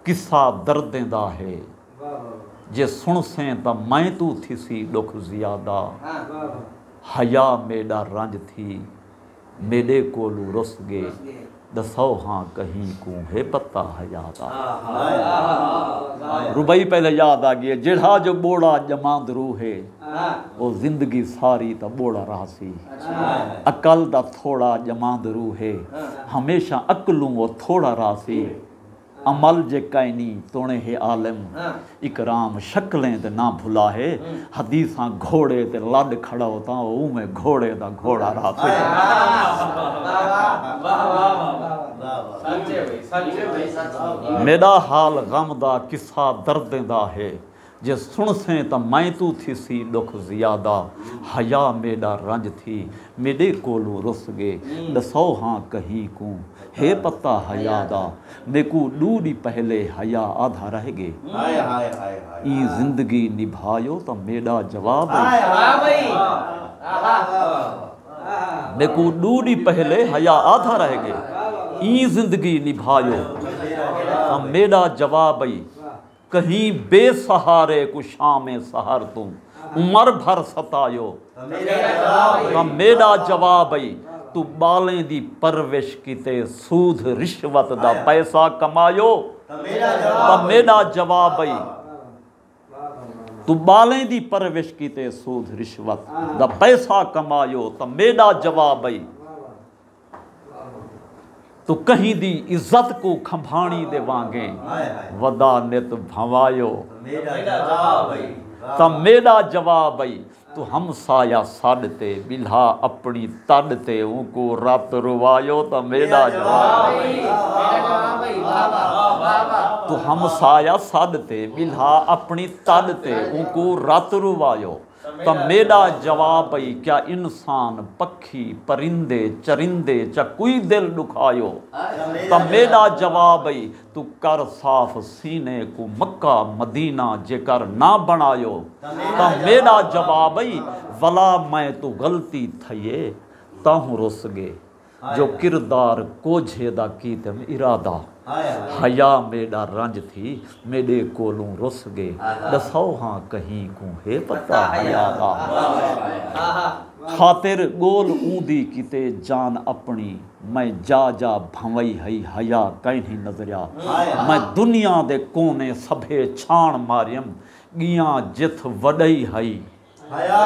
ਕਿੱਸਾ ਦਰਦਾਂ ਦਾ ਹੈ। ਜੇ ਸੁਣ ਸੇ ਤਾਂ ਮੈਂ ਤੂੰ ਥੀਸੀ ਦੁੱਖ ਜ਼ਿਆਦਾ। ਹਯਾ ਮੇਰਾ ਰੰਜ ਥੀ ਮੇਰੇ ਕੋਲੂ ਰੁਸ ਗਏ। ਦਸੋ ਹਾਂ ਕਹੀਂ ਕੂ ਹੈ ਪਤਾ ਹਯਾ ਦਾ ਰੁਬਈ ਪਹਿਲੇ ਯਾਦ ਆ ਗਈ ਹੈ, ਜਿਹੜਾ ਜੋ ਬੋੜਾ ਜਮਾਂਦ ਰੂਹ ਹੈ ਉਹ ਜ਼ਿੰਦਗੀ ਸਾਰੀ ਤਾਂ ਬੋੜਾ ਰਹਾ ਸੀ। ਅਕਲ ਦਾ ਥੋੜਾ ਜਮਾਂਦ ਰੂਹ ਹੈ ਹਮੇਸ਼ਾ ਅਕਲੂ ਉਹ ਥੋੜਾ ਰਹਾ ਸੀ। ਅਮਲ ਜੇ ਕਾਇਨੀ ਤੋਣੇ ਹੈ ਸ਼ਕਲੇ ਤੇ ਨਾ ਭੁਲਾ ਹੈ। ਹਦੀਸਾਂ ਘੋੜੇ ਤੇ ਲੱਡ ਖੜਾ ਹੋ ਤਾਂ ਉਹ ਮੈਂ ਘੋੜੇ ਦਾ ਘੋੜਾ ਰਹਾ ਸੀ ਸੱਚੇ ਬਈ ਸੱਚੇ ਬਈ ਸੱਚੇ ਮੇਰਾ جی سنسے تمائیں تھس دیادا ہیا میڈا رانج تھی میڈے کو لو رے ہاں کہیادا نیک پہلے ہیا آدھا رہ گئی جوابی نیک پہلے ہیا آدھا رہ گے زندگی نبھا میڈا جوابی कहीं बेसहारे को शाम सहर तू ਉਮਰ ਭਰ ਸਤਾਇਓ ਤਾਂ ਮੇਰਾ ਜਵਾਬ ਤਾਂ ਮੇਰਾ ਜਵਾਬ ਈ ਤੂੰ ਬਾਲੇ ਦੀ ਪਰਵਿਸ਼ ਕੀਤੇ ਸੂਦ ਰਿਸ਼ਵਤ ਦਾ ਪੈਸਾ ਕਮਾਇਓ ਤਾਂ ਮੇਰਾ ਤਾਂ ਜਵਾਬ ਮੇਰਾ ਜਵਾਬ ਈ ਤੂੰ ਬਾਲੇ ਦੀ ਪਰਵਿਸ਼ ਕੀਤੇ ਸੂਦ ਰਿਸ਼ਵਤ ਦਾ ਪੈਸਾ ਕਮਾਇਓ ਤਾਂ ਮੇਰਾ ਜਵਾਬ ਈ ਤੂੰ ਕਹੀਂ ਦੀ ਇੱਜ਼ਤ ਕੋ ਖੰਭਾਣੀ ਦੇ ਵਾਂਗੇ। ਹਾਏ ਹਾਏ। ਵਦਾ ਨਿਤ ਭਵਾਇਓ। ਮੇਰਾ ਜਵਾਬ ਹੈ। ਤਾਂ ਮੇਰਾ ਜਵਾਬ ਈ ਤੂੰ ਹਮਸਾਇਆ ਸੱਡ ਤੇ ਬਿਲਹਾ ਆਪਣੀ ਤੜ ਤੇ ਉਹ ਕੋ ਰਤ ਰਵਾਇਓ ਤਾਂ ਮੇਰਾ ਜਵਾਬ ਵਾਹ ਤੂੰ ਹਮਸਾਇਆ ਸੱਡ ਤੇ ਬਿਲਹਾ ਆਪਣੀ ਤੜ ਤੇ ਉਹ ਕੋ ਰਤ ਰਵਾਇਓ। ਤਾਂ ਮੇਰਾ ਜਵਾਬ ਈ ਕਿਆ ਇਨਸਾਨ ਪੱਖੀ ਪਰਿੰਦੇ, ਚਰਿੰਦੇ ਚ ਕੋਈ ਦਿਲ ਦੁਖਾਇਓ? ਤਾਂ ਮੇਰਾ ਜਵਾਬ ਈ ਤੂੰ ਕਰ ਸਾਫ਼ ਸੀਨੇ ਕੋ ਮੱਕਾ ਮਦੀਨਾ ਜੇਕਰ ਨਾ ਬਣਾਇਓ। ਤਾਂ ਮੇਰਾ ਜਵਾਬ ਈ ਵਲਾ ਮੈਂ ਤੂੰ ਗਲਤੀ ਥਈਏ, ਤਾਂ ਹੂੰ ਰੁੱਸ ਗਏ। ਜੋ ਕਿਰਦਾਰ ਕੋਝੇ ਦਾ ਕੀਤਮ ਇਰਾਦਾ ਹਾਏ ਹਾਏ ਹਯਾ ਮੇਰਾ ਰੰਜ ਥੀ ਮੇਡੇ ਕੋਲੋਂ ਰੁੱਸ ਗਏ ਦਸੋ ਹਾਂ ਕਹੀਂ ਕੋ ਹੈ ਪਤਾ ਹਯਾ ਦਾ ਆਹਾ ਖਾਤਰ ਗੋਲ ਊਦੀ ਕਿਤੇ ਜਾਨ ਆਪਣੀ ਮੈਂ ਜਾ ਜਾ ਭਵਈ ਹਈ ਹਯਾ ਕਹੀਂ ਨਜ਼ਰਿਆ ਮੈਂ ਦੁਨੀਆ ਦੇ ਕੋਨੇ ਸਭੇ ਛਾਣ ਮਾਰਿयम ਗੀਆਂ ਜਿਥ ਵਡਈ ਹਈ ਹਾਇਆ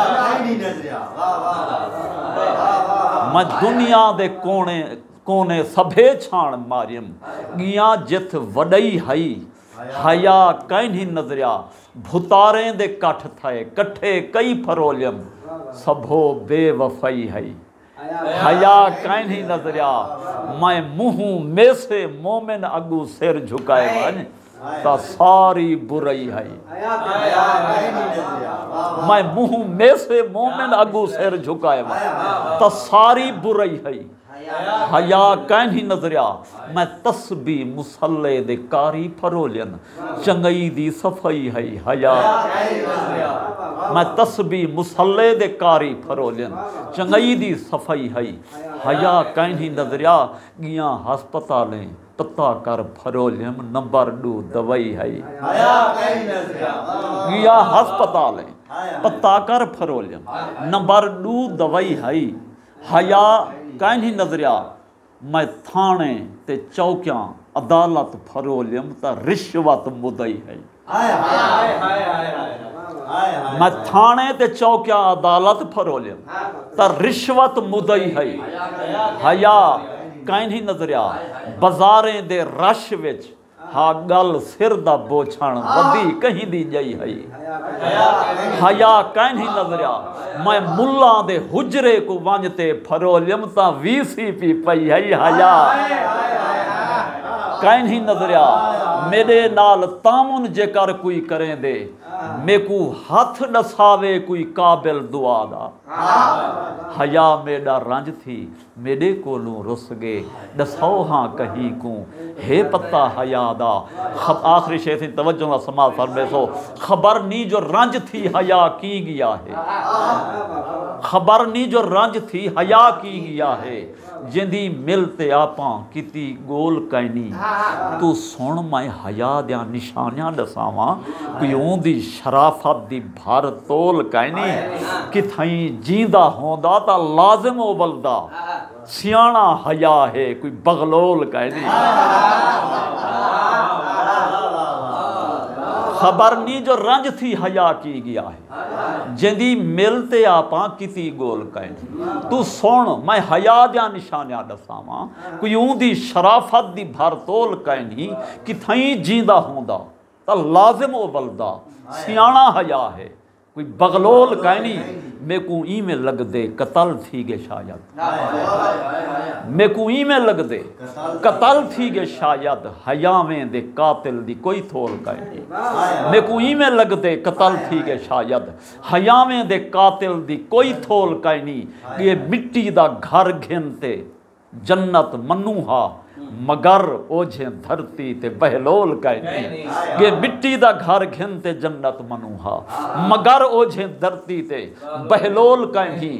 कोने सभे छाण मारियम गिया जिथ वडई हई हया कैन्ही नजरिया भुतारे दे कठ थए कठे कई फरोलियम सभो बेवफई हई हया कैन्ही नजरिया मैं मुंह में से मोमिन अगू सिर झुकाए वन ता सारी बुरई हई मैं मुंह में से मोमिन अगू सिर झुकाए वन ता सारी बुरई हई ਹਯਾ ਕਹਿ ਨਹੀਂ ਨਜ਼ਰਿਆ ਮੈਂ ਤਸਬੀ ਮੁਸੱਲੇ ਦੇ ਕਾਰੀ ਫਰੋਲਨ ਚੰਗਈ ਦੀ ਸਫ਼ਾਈ ਹੈ ਹਯਾ। ਮੈਂ ਤਸਬੀ ਮੁਸੱਲੇ ਦੇ ਕਾਰੀ ਫਰੋਲਨ ਚੰਗਈ ਦੀ ਸਫ਼ਾਈ ਹੈ ਹਯਾ ਕਹਿ ਨਹੀਂ ਨਜ਼ਰਿਆ ਗਿਆ ਹਸਪਤਾਲੇ ਪਤਾ ਕਰ ਫਰੋਲਮ ਨੰਬਰ 2 ਦਵਾਈ ਹੈ ਹਯਾ ਕਹਿ ਨਜ਼ਰਿਆ ਗਿਆ ਹਸਪਤਾਲੇ ਪਤਾ ਕਰ ਫਰੋਲਮ ਨੰਬਰ 2 ਦਵਾਈ ਹੈ ਹਯਾ ਕਹਿਨੀ ਨਜ਼ਰਿਆ ਮੈਂ ਥਾਣੇ ਤੇ ਚੌਕਿਆਂ ਅਦਾਲਤ ਫਰੋਲਮ ਤਾਂ ਰਿਸ਼ਵਤ ਮੁਦਈ ਹੈ ਹਾਇਆ ਹਾਏ ਹਾਏ ਹਾਏ ਹਾਏ ਮੈਂ ਥਾਣੇ ਤੇ ਚੌਕਿਆ ਅਦਾਲਤ ਫਰੋਲਿਆ ਤਾਂ ਰਿਸ਼ਵਤ ਮੁਦਈ ਹੈ ਹਯਾ ਕਾਇ ਨਹੀਂ ਹਾ ਗੱਲ ਸਿਰ ਦਾ ਬੋਛਣ ਵੱਡੀ ਕਹੀਂ ਦੀ ਜਈ ਹੈ ਹਯਾ ਕਾਇ ਨਜ਼ਰਿਆ, ਮੈਂ ਮੁੱਲਾ ਦੇ ਹੁਜਰੇ ਕੋ ਵੰਜ ਤੇ ਫਰੋਲਿਮ ਤਾਂ ਵੀਸੀਪੀ ਪਈ ਹਈ ਹਯਾ ਕਾਇ ਨਹੀਂ ਨਜ਼ਰਿਆ, ਮੇਰੇ ਨਾਲ ਤਾਮੁਨ ਜੇਕਰ ਕੋਈ ਕਰੇ ਦੇ ਮੇਕੂ ਹੱਥ ਨਸਾਵੇ ਕੋਈ ਕਾਬਿਲ ਦੁਆ ਦਾ ਹਯਾ ਮੇਰਾ ਰੰਜ ਥੀ ਮੇਰੇ ਕੋਲੋਂ ਰੁੱਸ ਗਏ। ਦਸੋ ਹਾਂ ਕਹੀ ਕੂ। ਹੈ ਪਤਾ ਹਯਾ ਦਾ। ਆਖਰੀ ਸ਼ੇ ਸੀ, ਤਵੱਜੋ ਦਾ ਸਮਾਲ ਫਰਮੇ ਸੋ। ਖਬਰ ਨੀ ਜੋ ਰੰਜ ਥੀ ਹਯਾ ਕੀ ਗਿਆ ਹੈ। ਖਬਰ ਨੀ ਜੋ ਰੰਜ ਥੀ ਹਯਾ ਕੀ ਗਿਆ ਹੈ। ਜਿੰਦੀ ਮਿਲ ਤੇ ਆਪਾਂ ਕੀਤੀ ਗੋਲ ਕੈਨੀ ਤੂੰ ਸੁਣ ਮੈਂ ਹਯਾ ਦਿਆਂ ਨਿਸ਼ਾਨਿਆਂ ਦਸਾਵਾਂ। ਕਿਉਂ ਦੀ ਸ਼ਰਾਫਤ ਦੀ ਭਰ ਤੋਲ ਕੈਨੀ ਕਿ ਜੀਂਦਾ ਹੋਂਦਾ ਤਾਂ ਲਾਜ਼ਮ ਉਬਲਦਾ। ਉਹ ਬਲਦਾ ਸਿਆਣਾ ਹਯਾ ਹੈ ਕੋਈ ਬਗਲੋਲ ਕੈਨੀ ਖਬਰ ਨਹੀਂ ਜੋ ਰੰਜ ਥੀ ਹਯਾ ਕੀ ਗਿਆ ਹੈ ਜਿੰਦੀ ਮਿਲ ਤੇ ਆਪਾਂ ਕੀਤੀ ਗੋਲ ਕੈਨੀ ਤੂੰ ਸੁਣ ਮੈਂ ਹਯਾ ਦਿਆਂ ਨਿਸ਼ਾਨਿਆਂ ਦਸਾਵਾਂ ਕਿਉਂ ਦੀ ਸ਼ਰਾਫਤ ਦੀ ਭਰ ਤੋਲ ਕੈਨੀ ਕਿ ਥਈ ਜੀਂਦਾ ਹੋਂਦਾ ਤਾਂ ਲਾਜ਼ਮ ਉਹ ਬਲਦਾ ਸਿਆਣਾ ਹਯਾ ਹੈ ਕੋਈ ਬਗਲੋਲ ਕਹਿਣੀ ਮੇਕੂ ਈਵੇਂ ਲੱਗਦੇ ਕਤਲ ਥੀ ਗੇ ਸ਼ਾਇਦ ਮੇਕੂ ਈਵੇਂ ਲੱਗਦੇ ਕਤਲ ਥੀ ਗੇ ਸ਼ਾਇਦ ਹਯਾਵੇਂ ਦੇ ਕਾਤਿਲ ਦੀ ਕੋਈ ਥੋਲ ਕਹਿਣੀ ਮੇਕੂ ਈਵੇਂ ਲੱਗਦੇ ਕਤਲ ਥੀ ਗੇ ਸ਼ਾਇਦ ਹਯਾਵੇਂ ਦੇ ਕਾਤਿਲ ਦੀ ਕੋਈ ਥੋਲ ਕਹਿਣੀ ਇਹ ਮਿੱਟੀ ਦਾ ਘਰ ਘਿਨ ਤੇ ਜੰਨਤ ਮਨੂਹਾ ਮਗਰ ओझे धरती ते बहलोल कहनी ये मिट्टी दा घर घिन ते जन्नत मनुहा मगर ओझे धरती ते बहलोल कहनी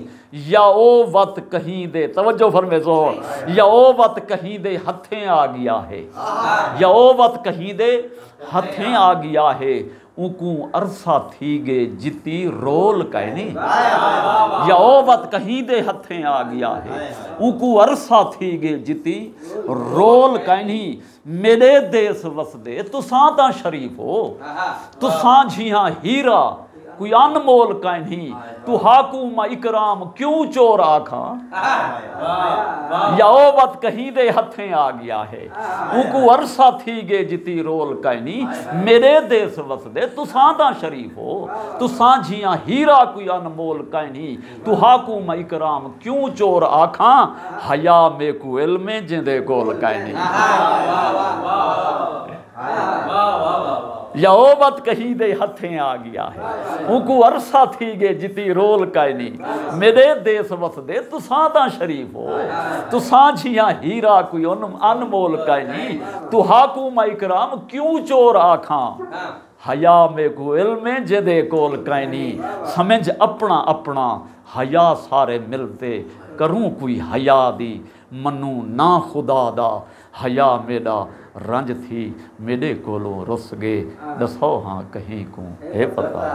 या ओ वत कहीं दे तवज्जो फरमे सो या ओ वत कहीं दे हथें आ गया है या ओ वत कहीं दे हथें आ गया है उकू अरसा थी गे जिती रोल कहनी या ओ वत कहीं दे हथे आ गया है उकू अरसा थी गे जिती रोल कहनी मेरे देश वसदे तुसां ता शरीफ हो तुसां जिहां हीरा کیان مول نہیں تو حاکوم اکرام کیوں چور آکھا یا او بات کہیں دے ہتھیں آ گیا ہے۔ او کو عرصہ تھی گے جتی رول کانی میرے دے وس دے، تو دا شریف ہو۔ تساں جھیاں ہیرا کیان مول نہیں تو حاکوم اکرام کیوں چور آکھا حیاء میں کو علم جندے گول کانی واہ واہ واہ واہ واہ واہ واہ वत कहीं दे हथे आ गया है उनको अरसा थी गे जिती रोल कहनी मेरे देश वसदे तुसां दा शरीफ हो तुसां जियां हीरा कोई उन अनमोल कहनी तू हाकूम इकराम क्यों चोर आखां हया में को इल्मे जिदे कोल कहनी समझ अपना अपना हया सारे मिलते करूं कोई हया दी मनु ना खुदा दा हया मेरा ਰੰਜ ਥੀ ਮੇਰੇ ਕੋਲੋਂ ਰੁੱਸ ਗਏ। ਦਸੋ ਹਾਂ ਕਹੀਂ ਕੋ ਇਹ ਪਤਾ।